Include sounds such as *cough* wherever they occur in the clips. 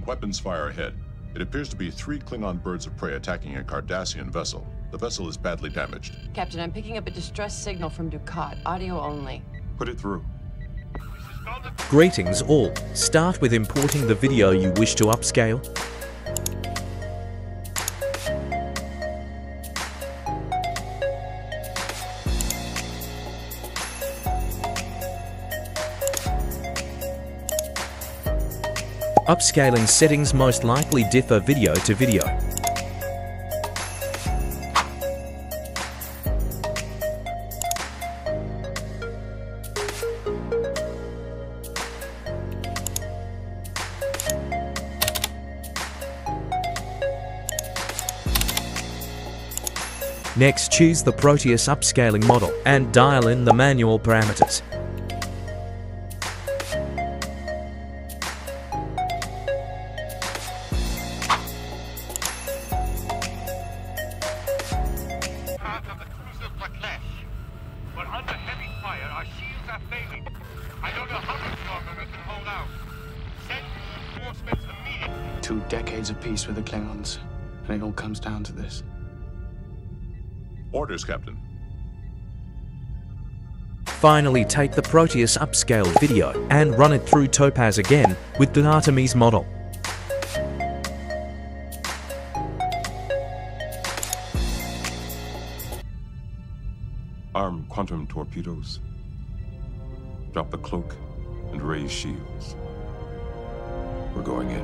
seeing weapons fire ahead. It appears to be three Klingon birds of prey attacking a Cardassian vessel. The vessel is badly damaged. Captain, I'm picking up a distress signal from Dukat, audio only. Put it through. Greetings all. Start with importing the video you wish to upscale. Upscaling settings most likely differ video to video. Next, choose the Proteus upscaling model and dial in the manual parameters. Of the cruiser Blacklesh. We're under heavy fire. Our shields are failing. I don't know how much longer we can hold out. Send reinforcements immediately. Two decades of peace with the Klingons, and it all comes down to this. Orders, Captain. Finally, take the Proteus upscale video and run it through Topaz again with the Artemis model. Arm quantum torpedoes. Drop the cloak and raise shields. We're going in.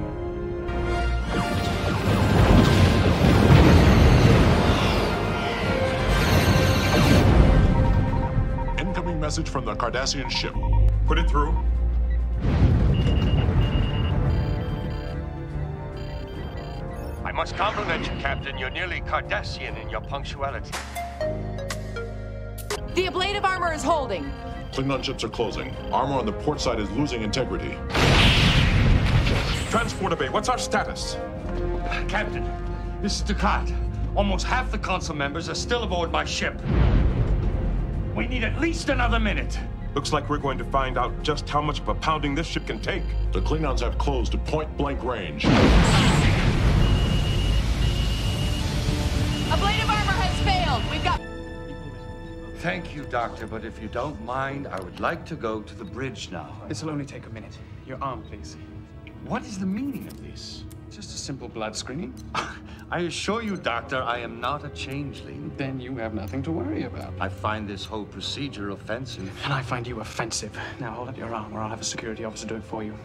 Incoming message from the Cardassian ship. Put it through. I must compliment you, Captain. You're nearly Cardassian in your punctuality. The ablative armor is holding. Klingon ships are closing. Armor on the port side is losing integrity. Transporter Bay, what's our status? Captain, this is Dukat. Almost half the council members are still aboard my ship. We need at least another minute. Looks like we're going to find out just how much of a pounding this ship can take. The Klingons have closed to point blank range. Ablative armor has failed. We've got. Thank you, Doctor, but if you don't mind, I would like to go to the bridge now. This'll only take a minute. Your arm, please. What is the meaning of this? Just a simple blood screening. *laughs* I assure you, Doctor, I am not a changeling. Then you have nothing to worry about. I find this whole procedure offensive. And I find you offensive. Now hold up your arm, or I'll have a security officer do it for you.